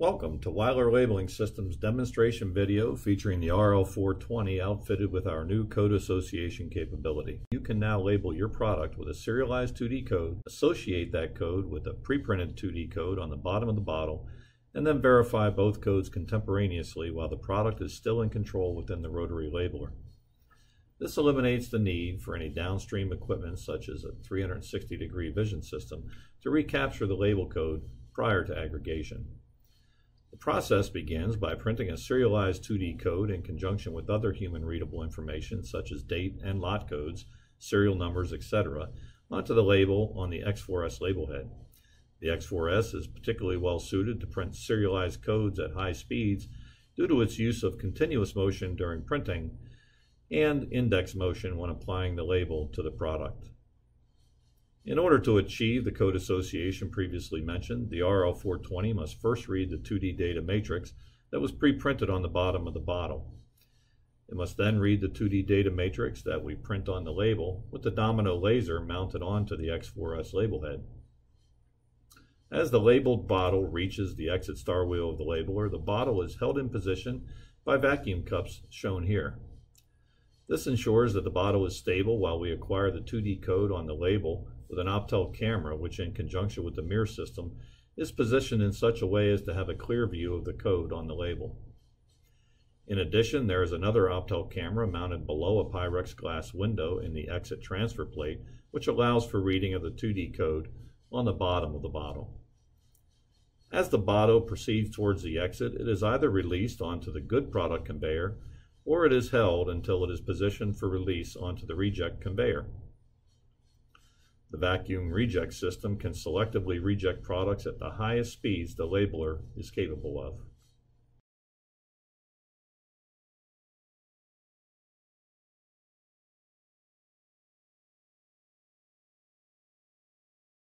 Welcome to Weiler Labeling Systems demonstration video featuring the RL420 outfitted with our new code association capability. You can now label your product with a serialized 2D code, associate that code with a pre-printed 2D code on the bottom of the bottle, and then verify both codes contemporaneously while the product is still in control within the rotary labeler. This eliminates the need for any downstream equipment such as a 360 degree vision system to recapture the label code prior to aggregation. The process begins by printing a serialized 2D code in conjunction with other human readable information such as date and lot codes, serial numbers, etc., onto the label on the X4S label head. The X4S is particularly well suited to print serialized codes at high speeds due to its use of continuous motion during printing and index motion when applying the label to the product. In order to achieve the code association previously mentioned, the RL420 must first read the 2D data matrix that was pre-printed on the bottom of the bottle. It must then read the 2D data matrix that we print on the label with the domino laser mounted onto the X4S label head. As the labeled bottle reaches the exit star wheel of the labeler, the bottle is held in position by vacuum cups shown here. This ensures that the bottle is stable while we acquire the 2D code on the label with an Optel camera, which in conjunction with the mirror system is positioned in such a way as to have a clear view of the code on the label. In addition, there is another Optel camera mounted below a Pyrex glass window in the exit transfer plate, which allows for reading of the 2D code on the bottom of the bottle. As the bottle proceeds towards the exit, it is either released onto the good product conveyor or it is held until it is positioned for release onto the reject conveyor. The vacuum reject system can selectively reject products at the highest speeds the labeler is capable of.